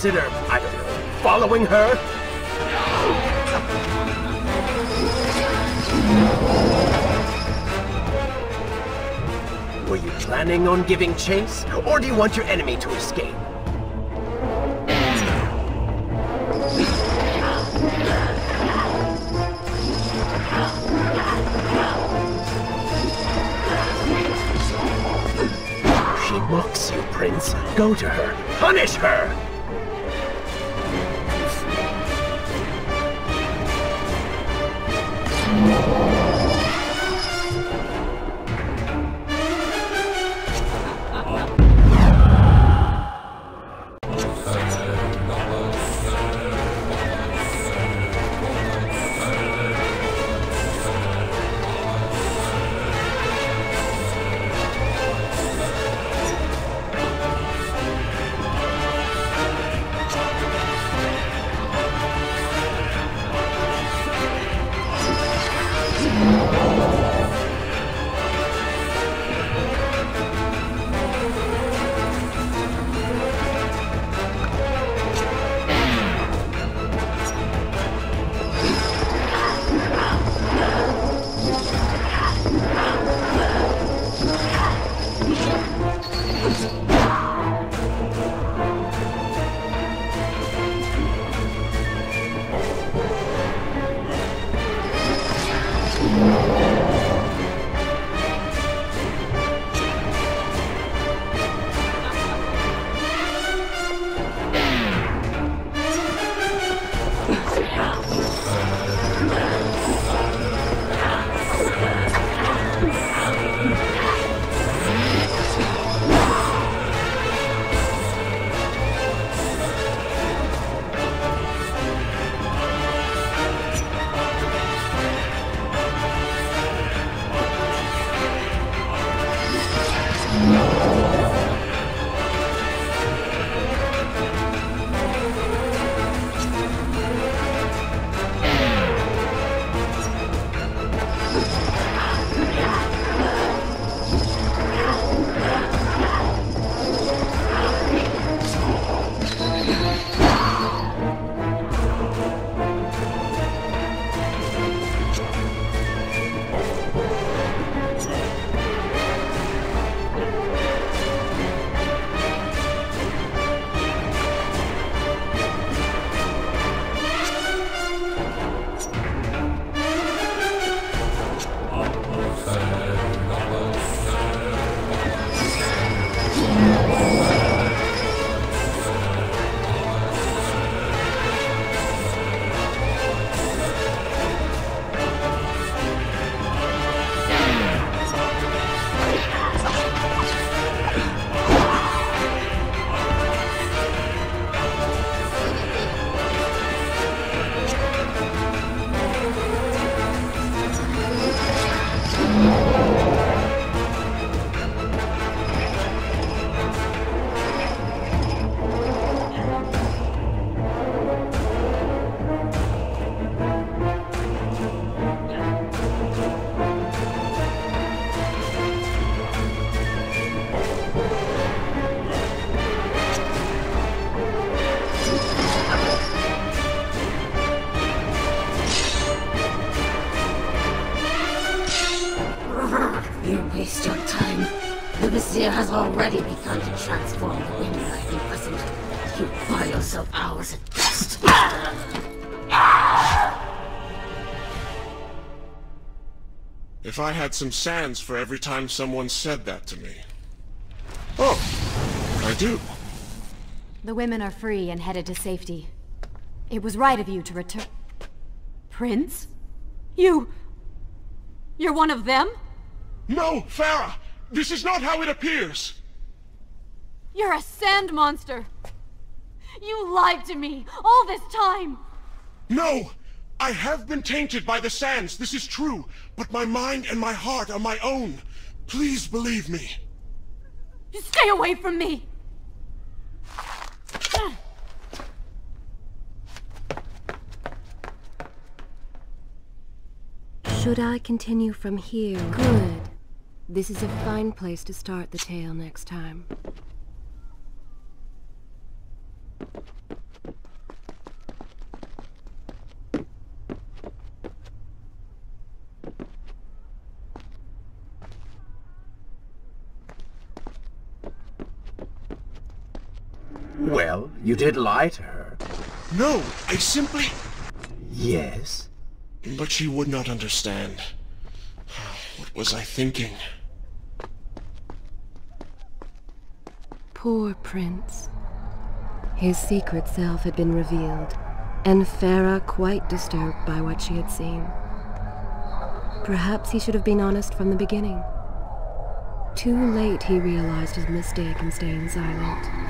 consider, I don't know, following her? Were you planning on giving chase, or do you want your enemy to escape? She mocks you, Prince. Go to her. Punish her! Begun to transform the wind life imprisoned. You buy yourself hours at best. If I had some sands for every time someone said that to me. Oh, I do. The women are free and headed to safety. It was right of you to return... Prince? You... You're one of them? No, Farah! This is not how it appears! You're a sand monster! You lied to me all this time! No! I have been tainted by the sands, this is true, but my mind and my heart are my own. Please believe me. You Stay away from me! Should I continue from here? Good. This is a fine place to start the tale next time. You did lie to her. No, I simply... Yes? But she would not understand. What was I thinking? Poor Prince. His secret self had been revealed, and Farah quite disturbed by what she had seen. Perhaps he should have been honest from the beginning. Too late he realized his mistake in staying silent.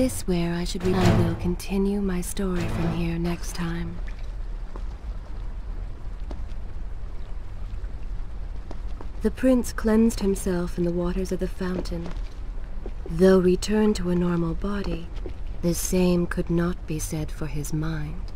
This where I should be? I will continue my story from here next time. The prince cleansed himself in the waters of the fountain. Though returned to a normal body, the same could not be said for his mind.